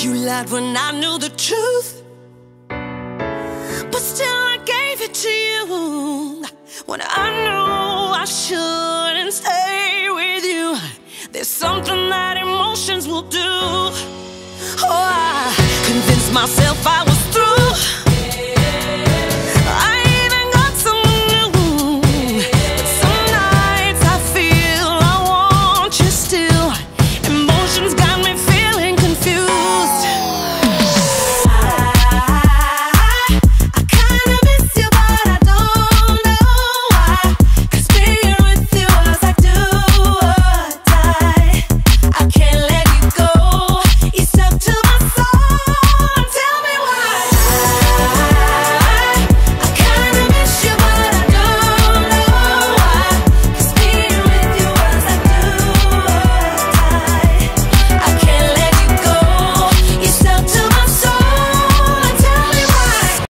You lied when I knew the truth. But still, I gave it to you when I knew I shouldn't stay with you. There's something that emotions will do. Oh, I convinced myself I was through.